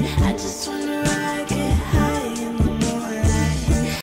I just